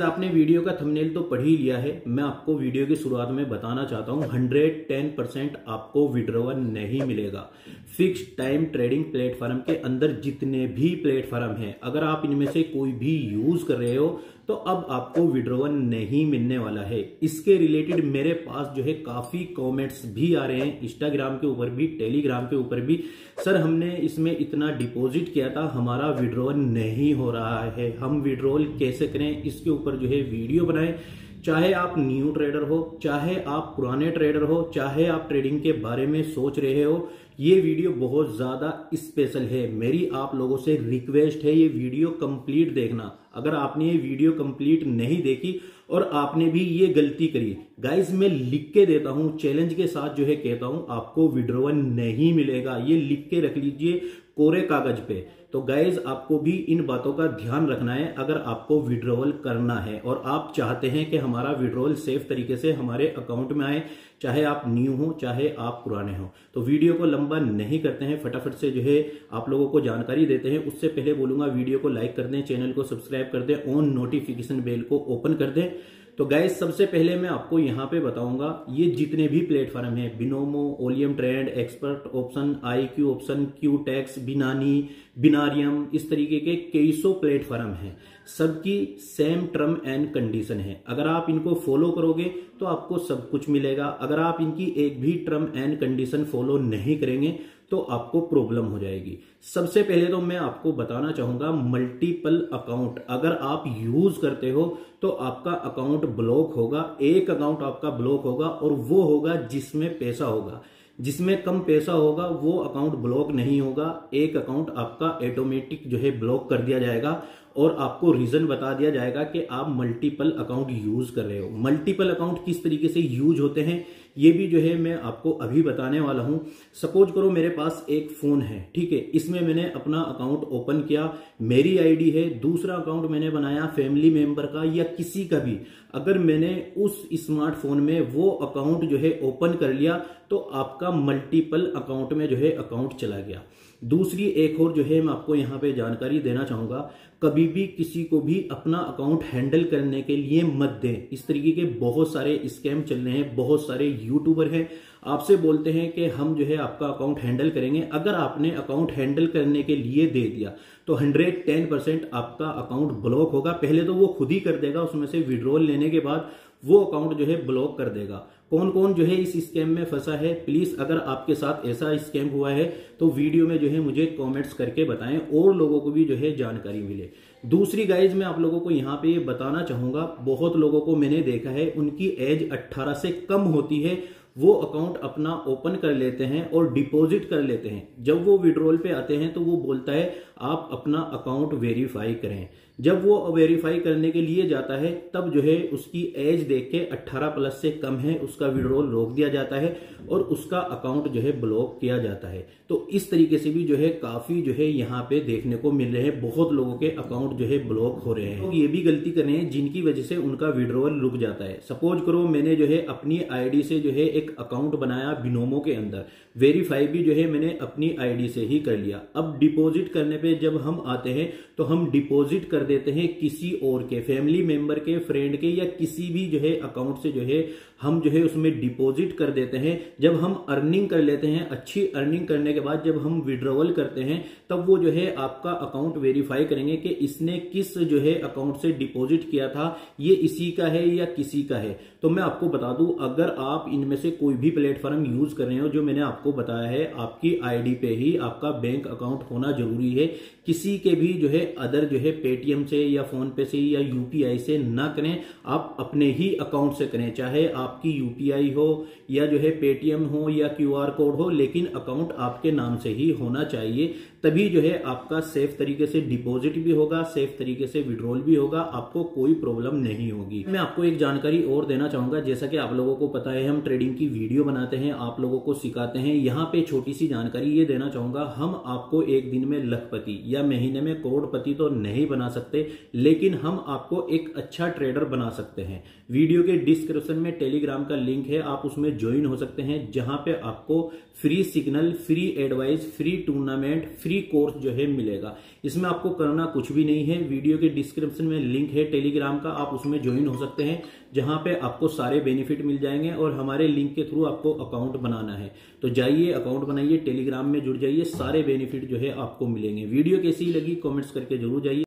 आपने वीडियो का थंबनेल तो पढ़ ही लिया है। मैं आपको वीडियो की शुरुआत में बताना चाहता हूँ 110 परसेंट आपको विड्रोवल नहीं मिलेगा। फिक्स टाइम ट्रेडिंग प्लेटफॉर्म के अंदर जितने भी प्लेटफॉर्म हैं, अगर आप इनमें से कोई भी यूज़ कर रहे हो तो अब आपको विड्रोवल नहीं मिलने वाला है। इसके रिलेटेड मेरे पास जो है काफ़ी कमेंट्स भी आ रहे हैं। इंस्टाग्राम के ऊपर भी टेलीग्राम के ऊपर भी। सर हमने इसमें इतना डिपॉजिट किया था, हमारा विड्रोवल नहीं हो रहा है। हम विड्रोवल कैसे करें? इसके ऊपर जो है वीडियो बनाए। चाहे आप न्यू ट्रेडर हो, चाहे आप पुराने ट्रेडर हो, चाहे आप ट्रेडिंग के बारे में सोच रहे हो, ये वीडियो बहुत ज़्यादा स्पेशल है। मेरी आप लोगों से रिक्वेस्ट है ये वीडियो कंप्लीट देखना। अगर आपने ये वीडियो कंप्लीट नहीं देखी और आपने भी ये गलती करी गाइज़ मैं लिख के देता हूँ चैलेंज के साथ जो है कहता हूँ, आपको विड्रोवल नहीं मिलेगा। ये लिख के रख लीजिए कोरे कागज़ पे। तो गाइज़ आपको भी इन बातों का ध्यान रखना है, अगर आपको विड्रोवल करना है। और आप चाहते हैं कि हमारा विड्रोवल सेफ़ तरीके से हमारे अकाउंट में आए, चाहे आप न्यू हो, चाहे आप पुराने हो। तो वीडियो को लंबा नहीं करते हैं, फटाफट से जो है आप लोगों को जानकारी देते हैं। उससे पहले बोलूँगा वीडियो को लाइक कर दें चैनल को सब्सक्राइब कर दें ऑन नोटिफिकेशन बेल को ओपन कर दें। तो गैस सबसे पहले मैं आपको यहाँ पे बताऊँगा, ये जितने भी प्लेटफॉर्म है Binomo Olymp trade expert option I Q option Quotex Binani Binarium इस तरीके के कई सौ प्लेटफॉर्म हैं। सबकी सेम टर्म एंड कंडीशन है। अगर आप इनको फॉलो करोगे तो आपको सब कुछ मिलेगा। अगर आप इनकी एक भी टर्म एंड कंडीशन फॉलो नहीं करेंगे तो आपको प्रॉब्लम हो जाएगी। सबसे पहले तो मैं आपको बताना चाहूँगा मल्टीपल अकाउंट अगर आप यूज़ करते हो तो आपका अकाउंट ब्लॉक होगा, एक अकाउंट आपका ब्लॉक होगा और वो होगा जिसमें पैसा होगा। जिसमें कम पैसा होगा, वो अकाउंट ब्लॉक नहीं होगा। एक अकाउंट आपका ऑटोमेटिक जो है ब्लॉक कर दिया जाएगा और आपको रीजन बता दिया जाएगा कि आप मल्टीपल अकाउंट यूज़ कर रहे हो। मल्टीपल अकाउंट किस तरीके से यूज़ होते हैं? ये भी जो है मैं आपको अभी बताने वाला हूँ। सपोज़ करो मेरे पास एक फ़ोन है, ठीक है? इसमें मैंने अपना अकाउंट ओपन किया, मेरी आईडी है, दूसरा अकाउंट मैंने बनाया फैमिली मेंबर का या किसी का भी। अगर मैंने उस स्मार्टफ़ोन में वो अकाउंट जो है ओपन कर लिया तो आपका मल्टीपल अकाउंट में जो है अकाउंट चला गया। दूसरी एक और जो है, मैं आपको यहाँ पे जानकारी देना चाहूँगा, कभी भी किसी को भी अपना अकाउंट हैंडल करने के लिए मत दें। इस तरीके के बहुत सारे स्कैम चल रहे हैं, बहुत सारे यूट्यूबर हैं। आपसे बोलते हैं कि हम जो है, आपका अकाउंट हैंडल करेंगे। अगर आपने अकाउंट हैंडल करने के लिए दे दिया तो हंड्रेड टेन परसेंट आपका अकाउंट ब्लॉक होगा। पहले तो वो खुद ही कर देगा, उसमें से विड्रॉल लेने के बाद वो अकाउंट जो है ब्लॉक कर देगा। कौन कौन जो है इस स्कैम में फंसा है? प्लीज़ अगर आपके साथ ऐसा स्कैम हुआ है तो वीडियो में जो है मुझे कमेंट्स करके बताएँ और लोगों को भी जो है जानकारी मिले। दूसरी गाइज़ मैं आप लोगों को यहाँ पे ये बताना चाहूँगा, बहुत लोगों को मैंने देखा है, उनकी एज 18 से कम होती है, वो अकाउंट अपना ओपन कर लेते हैं और डिपॉजिट कर लेते हैं। जब वो विड्रॉल पे आते हैं तो वो बोलता है, आप अपना अकाउंट वेरीफाई करें। जब वो वेरीफाई करने के लिए जाता है, तब जो है उसकी एज देख के 18 प्लस से कम है, उसका विड्रॉल रोक दिया जाता है और उसका अकाउंट जो है ब्लॉक किया जाता है। तो इस तरीके से भी जो है काफ़ी जो है यहाँ पे देखने को मिल रहे हैं। बहुत लोगों के अकाउंट जो है ब्लॉक हो रहे हैं। लोग तो ये भी गलती कर रहे हैं जिनकी वजह से उनका विड्रॉल रुक जाता है। सपोज़ करो मैंने जो है अपनी आईडी से जो है एक अकाउंट बनाया बिनोमो के अंदर। वेरीफाई भी जो है मैंने अपनी आईडी से ही कर लिया। अब डिपॉजिट करने पे जब हम आते हैं तो हम डिपॉजिट कर देते हैं किसी और के फैमिली मेंबर के फ्रेंड के, या किसी भी जो है अकाउंट से जो है हम जो है उसमें डिपॉजिट कर देते हैं। जब हम अर्निंग कर लेते हैं, अच्छी अर्निंग करने के बाद जब हम विड्रॉवल करते हैं, तब वो जो है आपका अकाउंट वेरीफाई करेंगे कि इसने किस जो है अकाउंट से डिपॉजिट किया था, ये इसी का है या किसी का है। तो मैं आपको बता दूँ, अगर आप इनमें से कोई भी प्लेटफॉर्म यूज़ कर रहे हो, जो मैंने आपको बताया है, आपकी आईडी पे ही आपका बैंक अकाउंट होना ज़रूरी है। किसी के भी जो है अदर जो है पेटीएम से या फ़ोन पे से या यूपीआई से ना करें। आप अपने ही अकाउंट से करें, चाहे आपकी यूपीआई हो, या जो है पेटीएम हो, या क्यूआर कोड हो, लेकिन अकाउंट आपके नाम से ही होना चाहिए। तभी जो है आपका सेफ़ तरीके से डिपॉजिट भी होगा सेफ़ तरीके से विड्रॉल भी होगा, आपको कोई प्रॉब्लम नहीं होगी। मैं आपको एक जानकारी और देना चाहूँगा, जैसा कि आप लोगों को पता है, हम ट्रेडिंग की वीडियो बनाते हैं, आप लोगों को सिखाते हैं। यहाँ पे छोटी सी जानकारी ये देना चाहूँगा, हम आपको एक दिन में लखपति या महीने में करोड़पति तो नहीं बना सकते, लेकिन हम आपको एक अच्छा ट्रेडर बना सकते हैं। वीडियो के डिस्क्रिप्शन में टेलीग्राम का लिंक है, आप उसमें ज्वाइन हो सकते हैं, जहाँ पे आपको free signal free advice free tournament free course जो है मिलेगा। इसमें आपको करना कुछ भी नहीं है वीडियो के डिस्क्रिप्शन में लिंक है टेलीग्राम का, आप उसमें ज्वाइन हो सकते हैं, जहाँ पे आपको सारे बेनिफिट मिल जाएँगे और हमारे लिंक के थ्रू आपको अकाउंट बनाना है। तो जाइए अकाउंट बनाइए, टेलीग्राम में जुड़ जाइए, सारे बेनिफिट जो है आपको मिलेंगे। वीडियो कैसी लगी कॉमेंट्स करके ज़रूर जाइए।